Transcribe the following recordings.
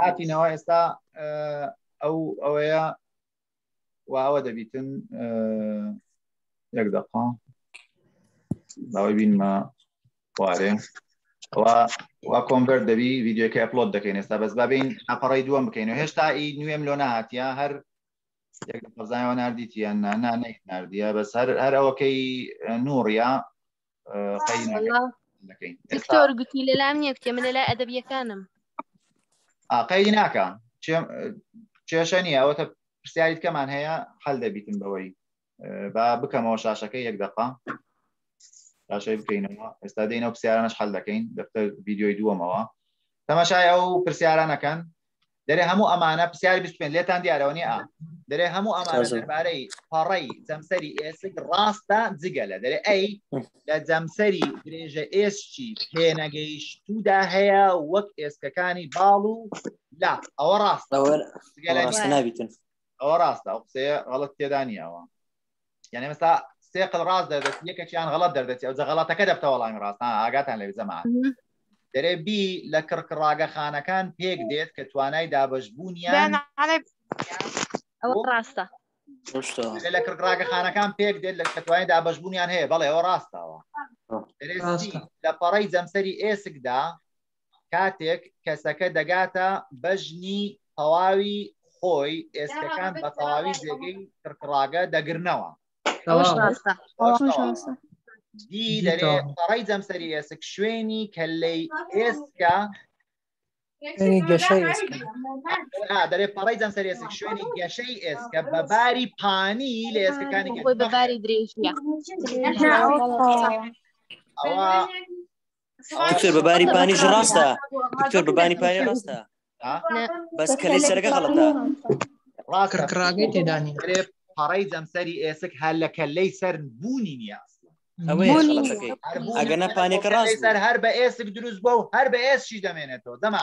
هاتینەوە ئێستا ئەو ئەوەیە واوە دەبیتن یەک دەقا باوەی بینمە وارێ وا کۆمبەر دەبی یددیوەکە ئەپلۆت دەکەین ئێستا بەس بابین ئەپەڕی دووەم بکەین و هێشتا ئی نوێم لۆ نهاتە هەر قەزایەوە نردیتیان نانێک نردە بەس هەر هەر ئەوەکەی نوڕە دکتۆر گوتی لەلام نیە کتێ من لەلای ئەدەبیەکانم ئاقەی ناکە کێشە نیە ئەوەتە پرسیاریت کەمان هەیە حل دەبیتن بەوەی با بکەمەوە شاشەکە یەک دەقا شاشەی بکەینەوە ئێستا دەینەوە پرسیارانش حل دەکەین دەفتەر ڤیددیوی دووەمەوە تەماشای ئەو پرسیارانەکەن دەرێ هەموو ئەمانە پرسیار بیست پێ لێتان دیارەوە نیە دەرێ هەموو ئەمانە دەربارەی پەڕەی جەمسەری ئێسک ڕاستە جگە لە دەرێ ئەی لە جەمسەری درێژە ئێسکی پێنەگەیشتودا هەیە وەک ئێسکەکانی باڵ و لا ئەوە ڕاستەوە نابیتن ئەوە ڕاستە ئەو قسەیە هەڵت تێدا نیەوە یعنی مەستا سێ قل ڕاست دەردەێت یەکەکیان غڵەت دەردەێت ئەو جەغڵاتەکە دەبتەوە وەڵامی ڕاستە ئاگاتان لە زەما دەرێ بی لە کڕکڕاگە خانەکان پێک دێت کە توانای دابش بوونیان ئەو ڕاستە لە کڕکڕاگە خانەکان پێک دێت لە کەتوانای دابش بوونیان هەیە بەڵێ ئەوە ڕاستەوە لە پەڕی جەمسەری ئێسکدا کاتێک کەسەکە دەگاتە بەژنی تەواوی خۆی ئێسکەکان بە تەواوی جێگەی تڕکڕاگە دەگرنەوە دی دەرێ پەڕی جەمسەری ئێسک شوێنی کەلەی ئێسکە دەرێ پەڕی جەمسەر ئێسک شوێنی گەشەی ئێسکە بە باری پانی لە ئێسکەکانی بە باری درێژە ئەوە دکتۆر بە باری پانیش ڕاستە دکتۆر بە بانی پانی ڕاستە بەس کەلی سەرەکە غەڵەتە ڕاکڕاگەی تێدانی پەڕی جەمسەری ئێسک هەر لە کەلەی سەر بوونی نیە ئەگەنە پانێکە ڕاست سەر هەر بە ئێسک دروست بۆ و هەر بە ئێسشی دەمێنێتەوە دەما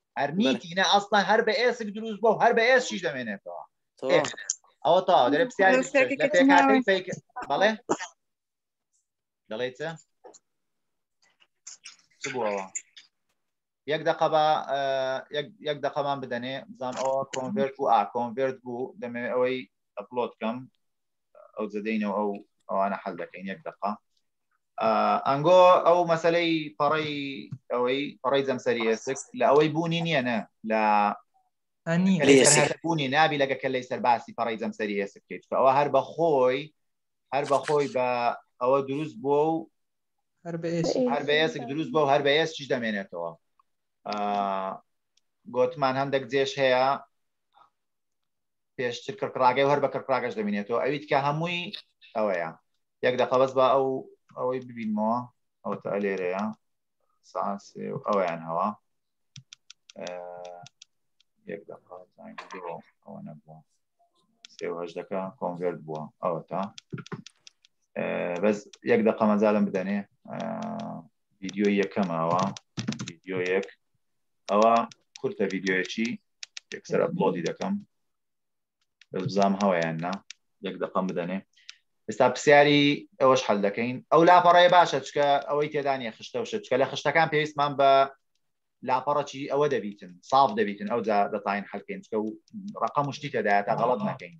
هەرنیتی نە ئەستا هەر بە ئێسک دروست بۆ هەر بە ئێسیش دەمێنێتەوە ئەوە تا دەێ پرسیار بەڵێ دەڵێتە چ بووەوە یەک دقە بە یەک دقەمان بدەنێ بزان ئەوە کۆنڤێرت و ئا کۆنڤێرت بوو دەمێ ئەوەی ئەپلۆت بکەم ئەو زەدەینەوە ئەو ئەوانە حەل دەکەین یەک دقە ئەنگۆ ئەو مەسلەی پەڕی ئەوەی پەڕی جەمسەری ئێسک لە ئەوەی بوونی نییە نە لە بوونی نابی لەگە کە لی سەرباسی پەڕی جەمسەری ئێسک بکەیت ئەوە هەر بە خۆی هەر بە خۆی بە ئەوە دروست بووە و هەر بە ئێسک دروست بۆ هەر بە ئێسکیش دەمێنێتەوە گوتمان هەندێک جێش هەیە پێشتر کڕکڕاگەی هەر بە کڕکڕاگەش دەبینێتەوە ئەویت کە هەمووی ئەوەیە یەک دەقەبەز بە ئەو ئەوەی ببینمەوە ئەو تا لێرەیە ساعت ئەویان هەوە یەک دەقە ئەوە نەبووە سێهدەکە کۆنڤێرت بووە ئەوە تا بەس یەک دەقە مەزارم بدەنێ ویددیو یەکەمەوە ویددیو یەک ئەوە کورتە ویددیوەکی یەکسەر ئەپلۆدی دەکەم بەس بزانم هەوایان نا یەک دەقەم بدەنێ ئێستا پرسیاری ئەوەش حل دەکەین ئەو لاپەڕێ باشە چکە ئەوەی تێدانە خشتە و شچکە لە خشتەکان پێویستمان بە لاپەڕەی ئەوە دەبیتن ساف دەبیتن ئەو جا دەتاین حلکەین چکە و ڕقە مشتی تێدایە تا غەڵت نەکەین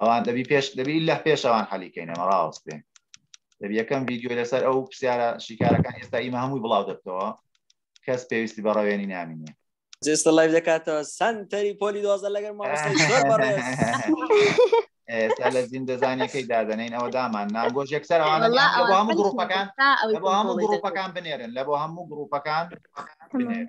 ئەوان دەبی پێش دەبی لە پێشەوان حەلیکەینەوە ڕاوەست پێ دەبی یەکەم ڤیددیو لەسەر ئەو پرسیارە شیکارەکان ئێستا ئیمە هەمووی بڵاو دەبتەوە کەس پێویستی بە ڕەوێنی نامینێ جێستە لای دەکاتەوە سنتەری پۆلی دۆزە لەگەر ئێستا لە زین دەزانەکەی دادەنین ئەوە دامان ناگۆش یەکسەر ئەوانە بۆ هەموو گروپەکان بۆ هەموو گروپەکان بنێرن لە بۆ هەموو گروپەکان بنێرن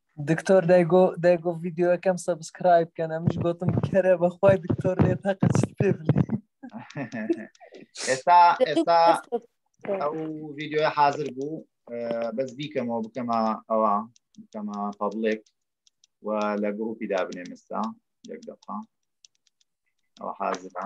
دکتۆر دایگۆ دایگۆ ڤیددیوەکەم سەبسکرایب بکەن ئەمش گوتم کەرە بەخوای دکتۆر لێت هەقە پێ بلی ئێستا ئێستا ئەو ڤیددیوە حاضر بوو بەس بیکەمەوە بکەمە ئەوە بکەمە پابلێک و لە گروپی دابنێ مستا یەک دەقا ئەوە حاضرە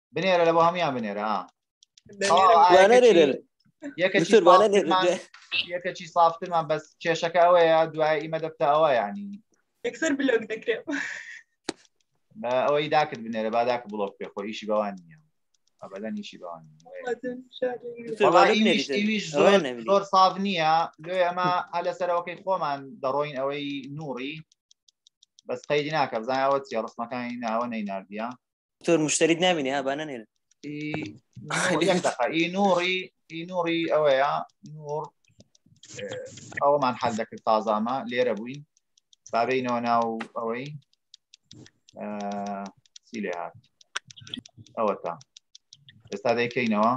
بنێرە لە بۆ هەموان بنێرە یەکەچی سافتمان بەس کێشەکە ئەوەیە دوای ئیمە دەفتە ئەوە ینی یەکسەر بلۆک دەکرێت ئەوەی داکت بنێرە باداک بڵۆک پێ خۆیشی بەوان نیە ئەبەدەنیشی بەوان زۆر ساف نییە لێ ئەمە هەلە سەرەوەکەی خۆمان دەڕۆین ئەوەی نوڕی بەس قەیدی ناکە بزانەوە چی ڕستمەکانی ناوە نەیناردە تۆر مشتریت نامینێ ها با نەنێرن نوڕی نوڕی ئەوەیە نور ئەومان حل دەکرد تازامە لێرە بووین بابینەوە ناو ئەوەی سی لێ هاات ئەوە تا ئێستا دەیکەینەوە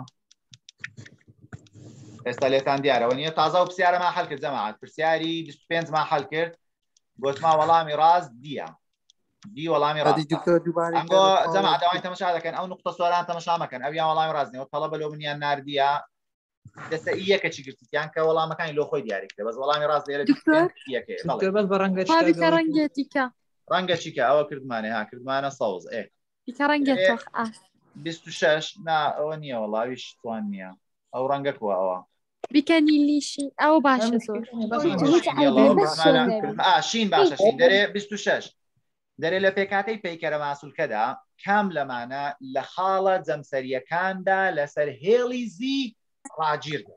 ئێستا لێتان دیارەوە نیە تازە و پرسیارەما حل کرد جەماعات پرسیاری 25 ما حل کرد گۆتما وەڵامی ڕاست دیە بی وەڵامی ڕاستەوای تەمەشا دەکەن ئەو نقطە سواران تەمەشامەکەن ئەویان وەڵامی ڕاستنەوە تەڵە بەلۆ منیان نردە دەسە یەکەچی گرتیان کە وەڵامەکانی لۆ خۆی دیاری کرد بەس وەڵامی ڕاست لێرە ڕەنگەتیکە ڕەنگە چیکە ئەوە کردمانێ ها کردمانە سەوز ئێ بیکە ڕەنگە ئێ. تۆخ ئا 26 نا ئەوە نییە وەڵاویش توان نییە ئەو ڕەنگە کووە ئەوە بیکە نیلیشی ئەو باشە زۆر مشکلە نیە، بەس شین هیچ مشکلی عیبی اللهم نیە. بەس شین رحمانا. نەبی. ئا شین باشە شین دەرێ 26 دەرێ لە پێکهاتەی پەیکەرە ماسولکەدا کام لەمانە لە خاڵە جەمسەرییەکاندا لەسەر هێڵی زی ڕاگیردا؟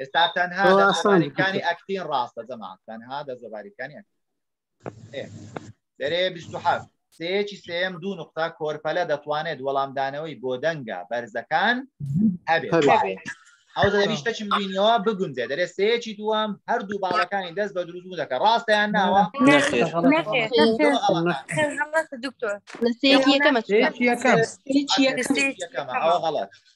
ئێستا تەنها دەستەباریکانی ئەکتین ڕاستە جەما تەنها دەستەباریکانی دەرێ 27 سەیەکی سێم دوو نقطە کۆرپەلە دەتوانێت وەڵامدانەوەی بۆ دەنگە بەرزەکان هەبێت ئەو دەویشتەچم بینەوە بگونجێ دەرێ سەیەکی دووەم هەردوو باڵەکانی دەست بە دروزبوو دەکە ڕاستیان ناوە دکتۆر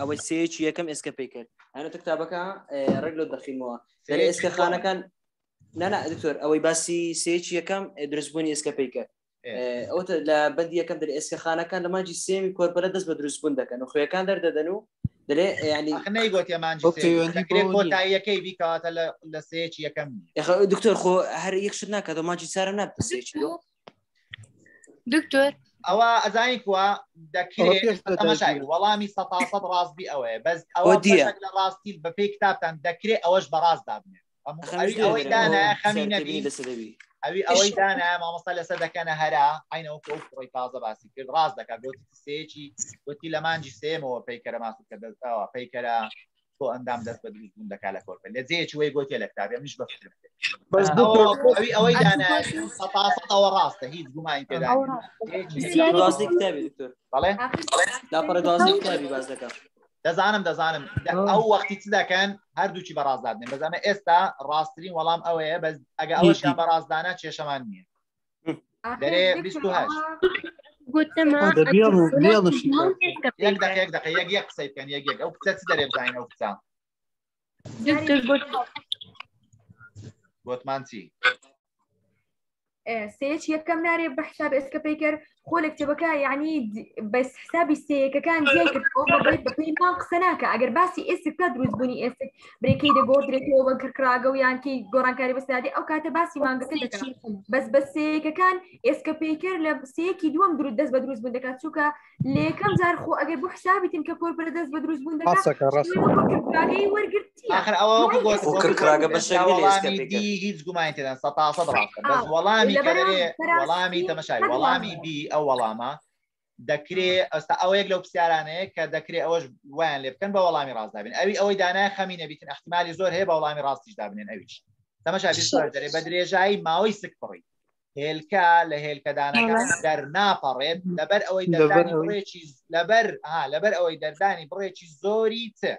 ئەوەی سێکی یەکەم ئێسکە پێی کرد هەنە کتابەکە ڕێک لە دەخیمەوە دەێ ئێسکە خانەکان نانا دکتۆر ئەوەی باسی سێکی یەکەم درستبوونی ئێسکە پێی کرد ئەو لە بەندی یەکەم دەێ ئێسکە خانەکان لە ماجی سێمی کۆرپەلە دەست بە دروستبوون دەکەن و خوێەکان دەردەدەن و دەێ ینی نەیگوتی مانجیەکەی بیکاتە لە سێکی یەکەم دکتۆر خۆ هەر یەکشت ناکات و ماجی سارە نابسێکی دکتۆر ئەوە ئەزانی کووە دەکرێت وەڵامی سە سەد ڕاستبی ئەوەیە بەس ئەوە لە ڕاستی بە پێی کتابتان دەکرێت ئەوەش بەڕاست دابنێت ئەوەی دانا خەمی نەبی لەسەدەوی ئەوی ئەوەی دانا مامۆستا لەسە دەکەنە هەرا ئاینەوە ئەو کوڕی تازە باسی کرد ڕاست دەکات گوتی سێکی گوتی لە مانجی سێمەوە پەیکەرە ماسکە دەستەوە پەیکەرە تۆ ئەندام دەست بە دروست بوون دەکا لە کۆرپە لە جێ چوەی گۆتێ لە کتابێ منش بە فکرم کرد. بەس آه، دکتۆر ئەوە- ئەوەی ئەوەی هەر دانایە دوای خۆم. سەتاسەتەوە ڕاستە هیچ گومانی تێدا ئەو نییە. ڕاستە. هیچ نییە. بسیاری دوازدەی کتابی دکتۆر بەڵێ لاپەڕە دوازدەی کتابی باس دەکەم دەزانم دەزانم دە- آه. ئەو وەختی چ دەکەن هەردووچی بەڕاستدادنێن بەزانە ئێستا ڕاستترین وەڵام ئەوەیە بەس ئەگە ئەوەشیان بەڕاستدانا کێشەمان نییە گوتمان چی سێچ یەکەم نارێ بە حساب ئێسکە پێکرد خۆ لە کتێبەکە یعنی بەس حسابی سەیەکەکان زیاتر بەپی پان قسە ناکە ئەگەر باسی ئێسک تا دروستبوونی ئێسک برێکەی دەگۆدرێتەوە بە گرکراگە و یانکەی گۆڕانکاری بەسادی ئەو کاتە باسی مانگەکە دەکەن بەس بە سەیەکەکان ئێسکە پێیکەر لە سەیەکی دووەم درود دەست بە دروست بوون دەکات چووکە لەکەم جار خۆ ئەگەر بۆ حسابیتن کە پۆر بەدەست بە دروست بوون دەکاتگەی وەرگرتی ئەوکراگە بە هیچ گومانی تێدا سە تاسە بەڵام وەڵامی وەڵامی تەمەشای وەڵامی بی ئەو وەڵامە دەکرێ ئەستا ئەو یەک لەو پرسیارانەیە کە دەکرێت ئەوەش وایان لێ بکەن بە وەڵامی ڕاستدابن ئەوی ئەوەی دانای خەمی نەبیتن احتمالی زۆر هەیە بە وەڵامی ڕاستیش دابنێن ئەویش تەمەشا دەرێ بە درێژایی ماوەی سک پڕی هێلکە لە هێلکەدانەکان دەرناپەڕێت لەبەر ئەوەی دەردانی بڕێکی لەبەر ها لەبەر ئەوەی دەردانی بڕێکی زۆری تر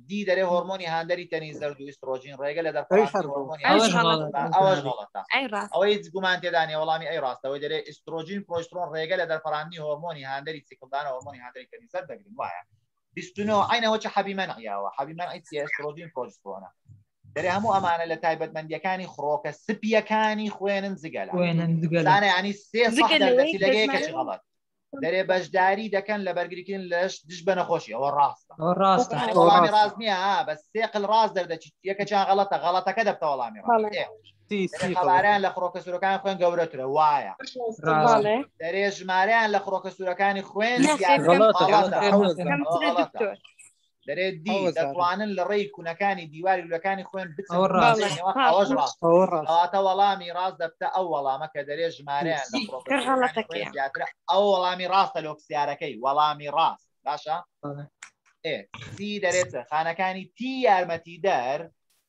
دی دەرێ هۆرمۆنی هاندەری تەنی زەرد و ئیسترۆجین ڕێگە لە دەرخەڵاتی هۆرمۆنی ئەوەش هاندەری غەڵەتە. تەنی ئەوەش زەرد. غەڵەتە. ئەی ڕاست ئەوە هیچ گومان تێدا نییە وەڵامی ئەی ڕاستە ئەوەی دەرێ ئیسترۆجین پرۆیسترۆن ڕێگە لە دەرپەراندنی هۆرمۆنی هاندەری سیکڵدانە هۆرمۆنی هاندەری تەنی زەرد دەگرن وایە 29 عەین ئەوە چ حەبی مەنعی ئەوە حەبی مەنعی چیە ئیسترۆجین پرۆجسترۆنە دەرێ هەموو ئەمانە لە تایبەتمەندیەکانی خڕۆکە سپیەکانی خوێنن جگە لە وێنن جگە لە سانە ینی سێ جگە صح لەوەی دەرگەچی لەگەیەکەچی دەزانین. غەڵەت دەرێ بەشداری دەکەن لە بەرگریکردن لەش دش بە نەخۆشی ئەوە ڕاستە ڕاستە ڕاست نییە بە سێقل ڕاست دەردەچیت یەکەچان غەڵەتە غەڵەتەکە دەبتە وەڵامی خەڵاریان لە خڕۆکە سوورەکان خوێن گەورەترە وایە دەرێ ژمارەیان لە خڕۆکە سوورەکانی خوێن دەرێت دی ئەوە زانم. دەتوانن لە ڕێی کونەکانی دیواری لەکانی خۆیان بچن ئەوە ڕاست. بەڵێ. بچنەوە. ڕاست. ئەوەش ڕاست ئەوە ڕاست ئەواتە وەڵامی ڕاست دەبتە ئەو وەڵامە کە دەرێ ژمارەیان لە کە پڕۆپەرتیەکانی غەڵەتەکەیە. خۆیان زیاترە ئەو وەڵامی ڕاستە لۆ پرسیارەکەی وەڵامی ڕاست باشە بەڵێ. ئێ سی دەرێتە خانەکانی تی یارمەتی دەر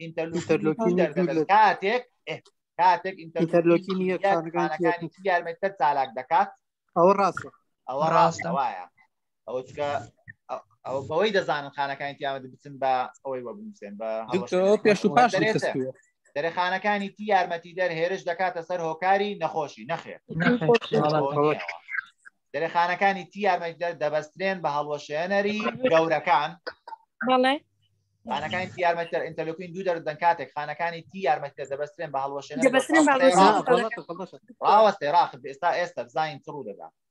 ئینتەرلوکینی ئینتەرلوکینی دوو دەردەکەن دوو لە- کاتێک ئێ، کاتێک ئینتەرلوکینی ئینتەرلوکینی یەک یەک خانەکانی خانەکانی تی یارمەتی دەر چالاک دەکات ئەوە ڕاستە ئەوە ڕاستە. ڕاستە وایە ئەوە چکە ئەو بەوەی دەزانن خانەکانی تیاوە بچن بە ئەوەی وە بنووسێن بە پێش و پاش دەرەخانەکانی تی یارمەتی دەر هێرش دەکاتە سەر هۆکاری نەخۆشی نەخێر دەرەخانەکانی تی یارمەتی دەر دەبەسترێن بە هەڵوەشێنەری گەورەکان بەڵێ خانەکانی تی یارمەتەر ئینتەلوکین دوو دەردەن کاتێک خانەکانی تی یارمەتە دەبەسترێن بە هەڵوەشێن ڕاوەستێ ڕاخ ئێستا ئێستا زانین تڕوو دەدا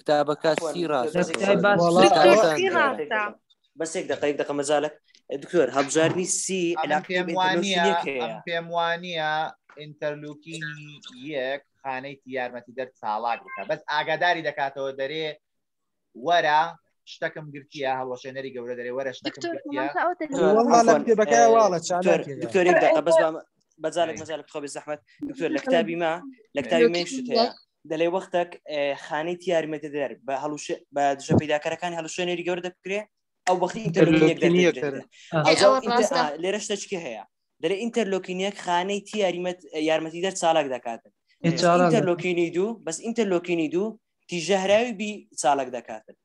کتابەکە سی بەسێک دقیق دەقە مەزالک دکتۆر هەبزارنی سی پێم وانە ئینتەرلوکینی یەک خانەی یارمەتی دەر ساڵاک بکە بەس ئاگاداری دەکاتەوە دەرێ وەرە شتەکەم گرتیە هەڵوەشێنەری گەورە دەرێ وەرە شتەکەم دکتۆرێک دەقە بەس بەزارێک مەزارێک خۆ زەحمت دکتۆر لە کتابی ما لە کتابی مێشت هەیە دەلێ وەختێک خانەی یارمەتە دەر بە هەڵوش بە دژە پیداکەرەکانی هەڵوشێنەری گەور دەکرێ ئەو بەختی لێرە شتەچکە هەیە دەلێ ئینتەرلۆکینیەک خانەی یاریمەت یارمەتی دەر چالاک دەکاتن ئینتەرلۆکینی دوو بەس ئینتەرلۆکینی دوو کی ژەهراوی بی چاڵک دەکاتن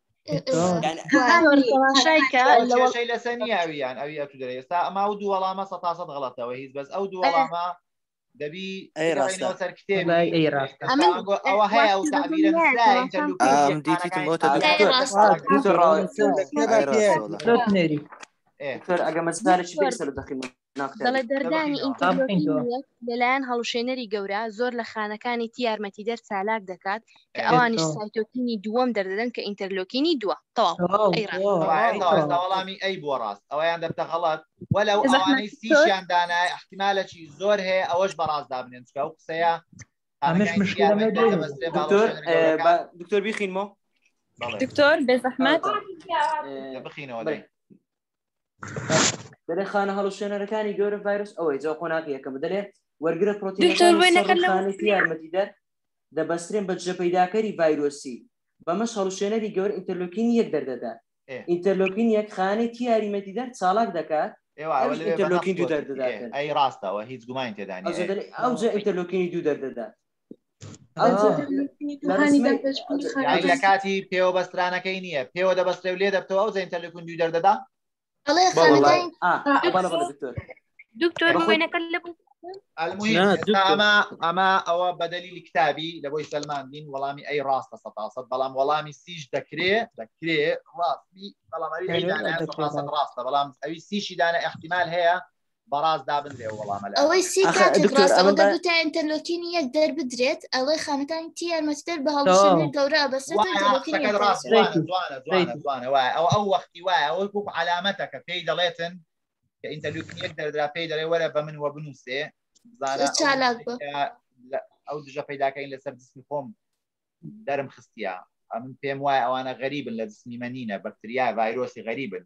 شەی لەسە نیاویان ئەوی ئەتو دەێ ئێستا ئەما و دووەڵامە سە تاسەد غڵەتەوە هیچ بەس ئەو دووەڵامە دەبی سەر کتێب ئەوە هەیە ئەو تعبیرە ئەگەمە زارێکی بێسەر دەخیمە دەڵێت دەردانی ئینتەرلۆکین یەک لەلایەن هەڵوشێنەری گەورە زۆر لە خانەکانی تی یارمەتیدەر چالاک دەکات کە ئەوانیش سایتۆکینی دووەم دەردەدەن کە ئینتەرلۆکینی دووە تەواڵامی ئەی بۆ ڕاست ئەویان دەبتە غەڵەت وەلو ئەوانەی سیشیان دانای احتیمالەکی زۆر هەیە ئەوەش بەڕاست دابنێن چکە ئەو قسەیە دکتۆر بیخینمەوە دکتۆر بێزەحمەت بخینەوە دەێ خانە هەڵ شوێنەرەکانی گەورە ڤایرۆس ئەوەی جا قۆناغیەکە بدەێ وەرگرە پرۆتینەکانی یارمەتیدەر دەبەسترێن بە جە پەیداکەری ڤایرۆسی بەمەش هەڵوشێنەری گەور ئینتەرلوکین یەک دەردەدا ئینتەرلوکین یەک خانەی تیاریمەتی دەر چاڵاک دەکات ئەی ڕاستەوە هیچ گومان تێدان ئەوجە ئینتەرلوکینی دوو دەردەدات لە کاتی پێوە بەسترانەکەی نییە پێوە دەبەستێ و لێ دەبتەوە ئەو زەین تەلکون دوی دەردەدا دکتۆر ئەمە ئەمە ئەوە بەدەلیلی کتابی لە بۆی سلماندین وەڵامی ئەی ڕاستە سە سەد بەڵام وەڵامی سیش دەکرێ دەکرێ ڕاستی بەڵام ڕاستە بەڵام ئەوی سیشی دانە احتیمال هەیە بەڕاست دابنرێ وەڵامە ئەوەی سی ئەتەلۆکینی یەک دەربدرێت ئەڵێ خانەکان تی یارمەتدەر بە هەڵشێنەر گەورە بەسەرەوانە وایە ئەو ئەو وەختی وایە ئەوەی بوو علامەتە کە پێی دەڵێتن کە ئینتەلوکین یەک دەردرا پێی دەڵێ وەرە بە من وە بنووسێ ئەو دژە پیداکەین لەسەر جسمی خۆم دەرم خستە ئەمن پێم وایە ئەوانە غەریبن لە جسمی مەنینە بەکتریا ڤایرۆسی غەریبن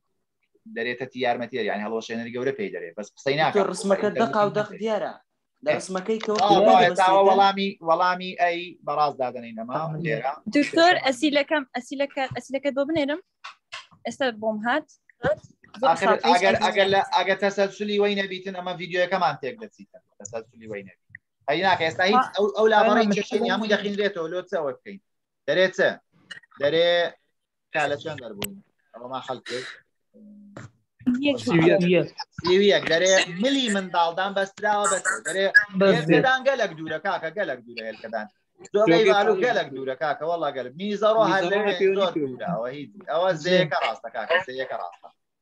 دەرێتەتی یارمەتی یان هەڵۆشێنەری گەورە پێی دەرێت بەس قسەی ناکە ڕسمەکە دەقا و دەق دیارە دەسمەکەی وەڵامی وەڵامی ئەی بەڕاست دادنین ئەمە لێرە دکتۆر ئەسیلەکەم ئەسیلەکە ئەسیلەکەت بۆ بنێرم ئێستا بۆم هات ئەگەر ئەگەر لە ئەگە تەسەسلی وی نەبیتن ئەمە یددیوەکەمان تێک دەچیتن تەسەسلی وی نەبیت ئەیناکە ئێستا هیچ ئەو ئەو لابڕی چێشتنی هەموو دەخینرێتەوە لۆ چەوە بکەین دەرێ چە دەرێ کا لە چەند دەربووین ئەوما حەل کرد سیویەک دەرێ ملی منداڵدان بەستراوە بەس دەرێ بەستدان گەلک دوورە کاکە گەلک دوورە هێلکەدان زۆربالو گەلک دوورە کاکە وڵا گەل میزەڕۆ هەر زۆر دوورە ئەوە هیچ ئەوە زەیەکە ڕاستە کاکە زەیەکە ڕاستە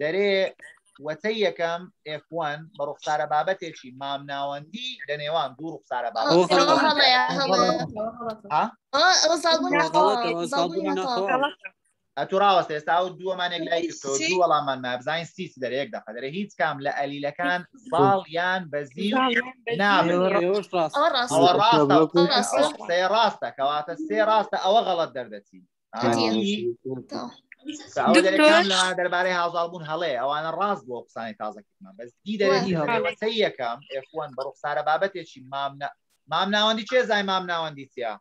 دەرێ وەتەی یەکەم F1 بە ڕوخسارە بابەتێکی مام ناوەندی لە نێوان دوو ڕوخسارە ئەتو ڕاوەستە ئێستا ئەو دووەمانێک لای وەڵامان مابزانین سیس دەرێک دەخە دەرە هیچ کام لە ئەلیلەکان زاڵ یان بەزی ڕاستە کەواتە سێ ڕاستە ئەوە غەڵت دەردەچین دەربارەی هاوزاڵبوون هەڵێ ئەوانە ڕاست بۆ قسانی تازەکردمان بەس دی دەرەی هەڵێوەسە یەکەم ئفوان بە ڕوخسارە بابەتێکی مام مام ناوەندی چێ زای مام ناوەندی چیا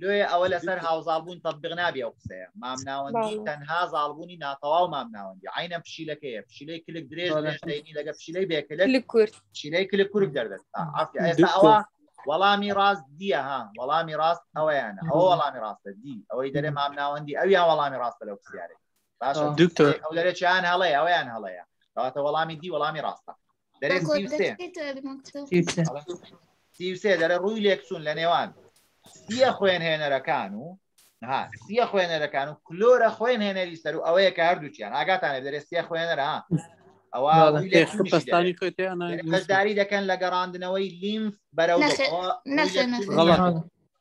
لۆیە ئەوە لەسەر هاوزاڵبوون تەبیق نابێ ئەو قسەیە مامناوەندی تەنها زاڵبوونی ناتەواو مامناوەندی عینە پشیلەکەیە پشیلەی کلک درێژ دەشتێنی لەگە پشیلەی بێکلک کورد پشیلەی کلک کورک دەردێت ئێستا ئەوە وەڵامی ڕاست دیە ها وەڵامی ڕاست ئەویان ئەوە وەڵامی ڕاستە دی ئەوەی دەرێ مامناوەندی ئەویان وەڵامی ڕاستە لەو پرسیارێک باشە دکتۆر ئەو دەرێکیان هەڵەیە ئەویان هەڵەیە کەواتە وەڵامی دی وەڵامی ڕاستە دەرێ سی و سێ. سی و سێ. سی و سێ دەرە ڕووی لێکچوون لە نێوان سیە خوێنهێنەرەکان و ها سیە خوێنەرەکان و کلۆرە خوێن هێنەری سەر و ئەوەیە کە هەردووچیان ئاگاتانە دەرێ سیە خوێنەرە ها ئەوە ڕووی لێ چوونیشی دەرێ. پستانی خۆی تیانە بەشداری دەکەن لە گەڕاندنەوەی لیمف بەرەو نەخێر، بەخۆ، ڕووی نەخێر، لێکچوون نەخێر. غەڵەت.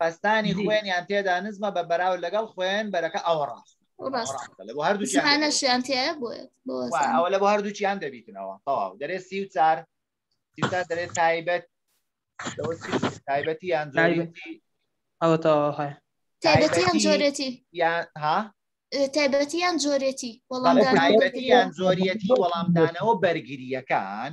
پستانی خوێنیان تێدا نزمە بە بەراو لەگەڵ خوێن بەرەکە ئەوە ڕاست لە هەردووشیان تێ ئەوە لە بۆ هەردووچیان دەبیتنەوە تەواو دەرێ سی و چار دەرێ تایبەت تایبەتی یان جۆریتی ئەوە تەواو هەیە تایبەتی یان جۆرێتی یان ها تایبەتی یان جۆرێتی وەڵام تایبەتی یان جۆریەتی وەڵامدانەوە بەرگریەکان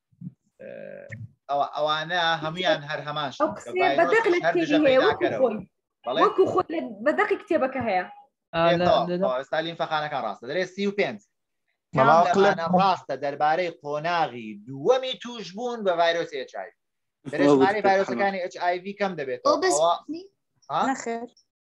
ئەوانە هەمویان هەر هەمان بەڵێکو خۆ بە دەقی کتێبەکە هەیە ستالین فەخانەکە ڕاستە دەێ سی و پێنج ڕاستە دەربارەی قۆناغی دووەمی توش بوون بە ڤایرۆسی ئەچای دەێژمانی ڤایرۆسەکانی HIV کەم دەبێت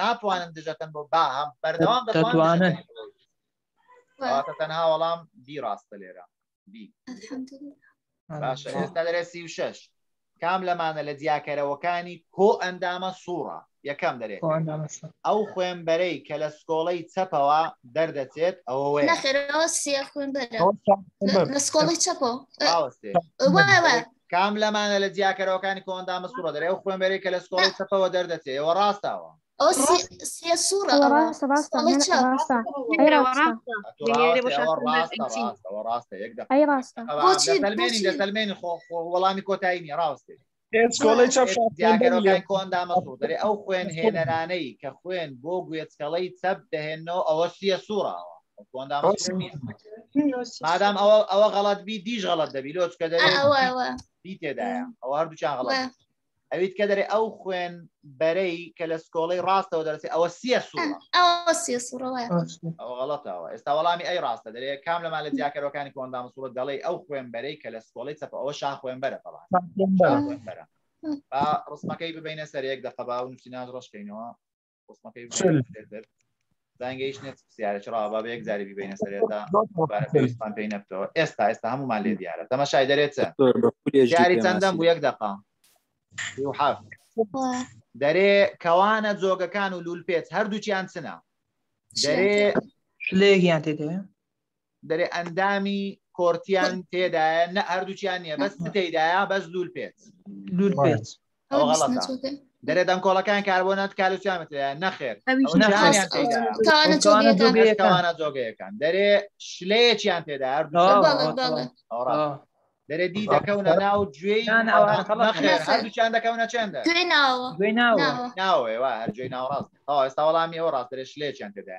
ناتوانن دژەکەن بۆ با هەم بەردەوام دەتوانن تەنها وەڵام بی ڕاستە لێرە بی باشە ئێستا دەرێ سی و شش کام لەمانە لە دیاکەرەوەکانی کۆ ئەندامە سوڕە یەکەم دەرێت ئەو خوێنبەرەی کە لە سکۆڵی چەپەوە دەردەچێت ئەوەوە سکۆڵی چەپەوە کام لەمانە لە جیاکەرەوەکانی کۆندا مە سوڕە دەرێ ئەو خوێنبەرەی کە لە سکۆڵەی چەپەوە دەردەچێ ئێوە ڕاستاوە دەسەلمێنی خۆ وەڵامی کۆتایی نیە ڕاستێ دیاگەرەکان کۆندا مەسوڵ دەێ ئەو خوێن هێنەرانەی کە خوێن بۆ گوێچکەڵەی چەپ دەهێنەوە ئەوە سیە سوڕاوە مادام ئەوە ئەوە غەڵات بی دیش غەڵت دەبی لۆچ کە دەێ تێدایە ئەو هەردووچان غڵ ئەویت کە دەێ ئەو خوێن بەرەی کە لە سکۆڵی ڕاستەوە دەرسێ ئەوە سیە سوڕەوەڵەتەوە ئێستا وەڵامی ئەی ڕاستە دەێ کام لەمان لە جیاکەرەکانی کۆندام سوڵە دەڵی ئەو خوێن بەرەی کە لە سکۆڵی چەپ ئەوە شا خوێن بەرە بەڵام ڕسمەکەی ببینە سەرێک دەقەبا و نووسیناژ ڕشکەینەوە چل دانگەیش نێت پرسیارە چڕا با بە یەک جاری بیبینە سەرێتا بارەپێویستمان پێی نەبتەوە ئێستا ئێستا هەمومان لێ دیارە تەمەشای دەرێت چەند جاری چەندەم بوو یەک دەقا حاف دەرێ کەوانە جۆگەکان و لول پێت هەردووچیان چنە دەرێ شلەیەکیان تێدەوێ دەرێ ئەندامی کۆرتیان تێدایە نە هەردووچیان نیە بەس تێدایە بەس لول پێت لول پێت دەرێ دەنگۆڵەکان کار بۆ نات کالوسیامەت نەخێر کەوانە جۆگەیەکان دەرێ شلەیەکیان تێدا دەرێ دی دەکەونە ناو گوێی هەردووچیان دەکەونە چێندە ناوە ناوە ناوە هەرجێ ناوەڕاست ئێستا وەڵامی ئەو ڕاست دەرێ شلێکیان تێدا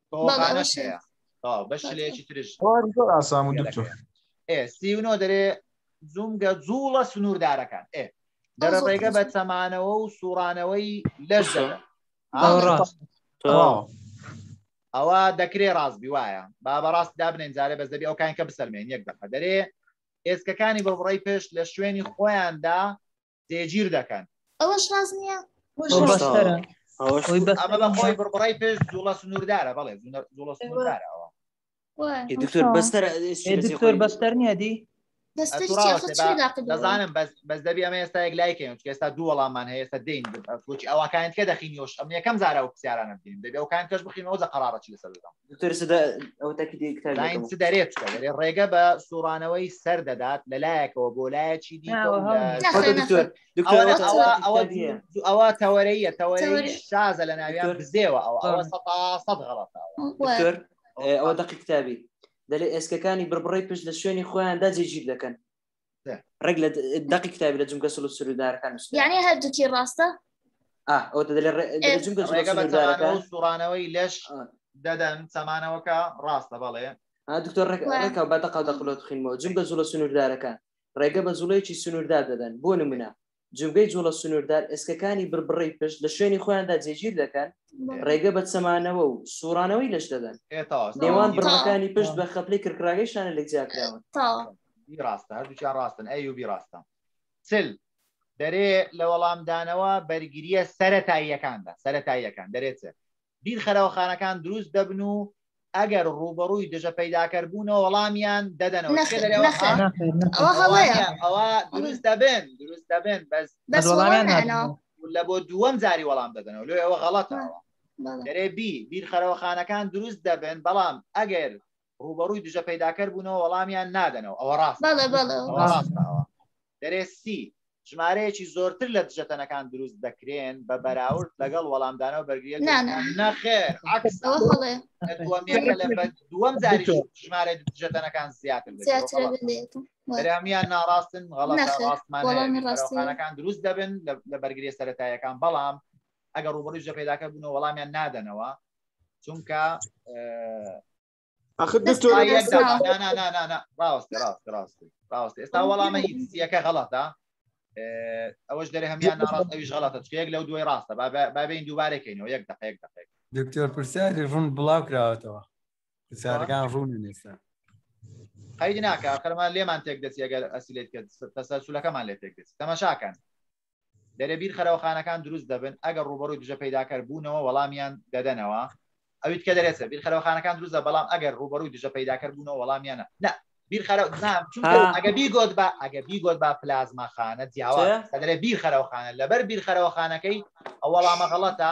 تەواوانەش هەیە تەواو بەش لەیەکی ترش زۆر ئاسام و دکتۆر ئێ سی و نۆ دەرێ زومگە جوڵە سنووردارەکان ئێ دەرە ڕێگە بە چەمانەوە و سوڕانەوەی لەش دەرە ئەوە دەکرێ ڕاستبی وایە با بەڕاست دابنین جارێ بەس دەبی ئەو کانکە بسەلمێن یەک دەقە دەرێ ئێسکەکانی بە بڕی پێش لە شوێنی خۆیاندا جێگیر دەکەن ئەوەش ڕاست نییە ئەمە بە خۆی بڕبڕای پێش جوڵە سنووردارە بەڵێ جوڵە سنووردارەوە دکتۆر بەستەر دکتۆر بەستەر نییە دی دەزانم بەس دەبی ئەمە ئێستا یەک لایکەین ئێستا دوو وەڵامان هەیە ئێستا دەین ئەوکانت کە دەخینیۆش ئەم یەکەم زارە و پرسیارانە بین دەبێ ئەوکان کەش بخینەوە زە قەرارەچی لەسەر دەدەم دەرێت ڕێگە بە سوڕانەوەی سەر دەدات لە لایەکەوە بۆ لایەکی دی ئەوە تەوەرەیە تەوەری شازە لە ناویان بزێەوە ئەو ئەوە سە سە غڵەتەوە ئەوە دەقی کتابی دەلێ ئێسکەکانی بڕبڕی پشت لە شوێنی خۆیاندا جێگیر دەکەن ڕێک لە دەقی کتابی لە جمکە سل و سرودارەکان یعنی هەردووکی ڕاستە ئەو سوڕانەوەی لەش دەدەن سەمانەوەکە ڕاستە بەڵێ دکتۆر ڕێکا بە دەقا دەقلۆ تخینمەوە جمگە زوڵە سنووردارەکان ڕێگە بە زوڵەیەکی سنووردا دەدەن بۆ نمونە جومگەی جوڵە سنووردار ئێسکەکانی بڕبڕەی پشت لە شوێنی خۆیاندا جێگیر دەکەن، ڕێگە بە چەمانەوە و سووڕانەوەی لەش دەدەن. نێوان بڕڕەکانی پشت بە خەپلەی کرکڕاگەی شانە لێکجیاکراون. بیر خەرەوخانەکان دروست دەبن و ئەگەر ڕووبەڕووی دژە پەیداکەر بوونەوە وەڵامیان دەدەنەوە نەخێر، شتێ دەرێوە نەخێر. ئا، نەخێر نەخێر ئەوە هەڵەیە. وەڵامیان ئەوە دروست دەبن دروست دەبن بەس بەس بەس وەڵام وەڵامیان نادەنەوە نایەنەوە لە بۆ دووەم جاری وەڵام دەدەنەوە لۆیە ئەوە غەڵەتە ئەوە بەڵێ دەرێ بی بیر خەرەوەخانەکان دروست دەبن بەڵام ئەگەر ڕوبەڕووی دژە پەیداکەر بوونەوە وەڵامیان نادەنەوە ئەوە ڕاست ڕاستەوە دەرێ سی ژمارەیەکی زۆرتر لە دژەتەنەکان دروست دەکرێن بە بەراورد لەگەڵ وەڵامدانەوە بەرگری نەخێر دووەم زاری ژمارە دژەتەنەکان زیاتر دەرامیان ناڕاستن غەڵەتمانەکان دروست دەبن لە بەرگری سەتایەکان بەڵام ئەگەر ڕوبڕی ژە پێداکە بوون وەڵامیان نادەنەوە چونکە ڕاست ئێستا وەڵامە هیچیەکە غەڵەتە ئەوەش دەێ هەمیان ناڕاست ئەوش غەڵەتە چێک لەو دوای ڕاستە بابین دووبارەکەینەوە یەک دقێک دقێک دکتۆر پرسیاری ڕون بڵاو کراوەتەوە پرسیارەکان ڕوون نێستا قەید ناکە خەرمان لێمان تێک دەستی ئەگەر ئەسیلێت کرد تەسەسولەکەمان لێ تێک دەست تەمەشاکەن دەرێ بیر خەرەوخانەکان دروست دەبن ئەگەر ڕوبەڕوی دژە پەیداکەر بوونەوە وەڵامیان دەدەنەوە ئەویت کە دەرێسە بیر خەرەوخانەکان دروستە بەڵام ئەگەر ڕوبەڕوی دژە پەیداکەر بوونەوە وەڵامیانە نە بیر خەرە نام چونکە ئەگە بیگۆت بە ئەگە بیگۆت بە پلازماخانە جیاوە دەرێ بیر خەرەوخانە لەبەر بیر خەرەوەخانەکەی ئەوەڵامە غەڵەتە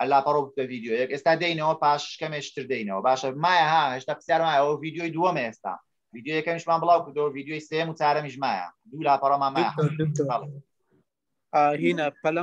ئەلا پەڕۆ بکە ڤیدیۆیەک ئێستا دێینەوە پاش کەمێش تر دێینەوە باشە مایە ها هێشتا پرسیارمایەوە ڤیدیۆی دووەمە ئێستا ڤیدیۆ یەکەمیشمان بڵاو کردەوە ڤیدیۆی سێم و چارەمیش مایە دوو لاپەڕەمان مایە هینا پەلەم